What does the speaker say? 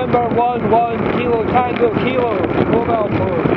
November 1 1 Kilo Tango Kilo Mobile phone.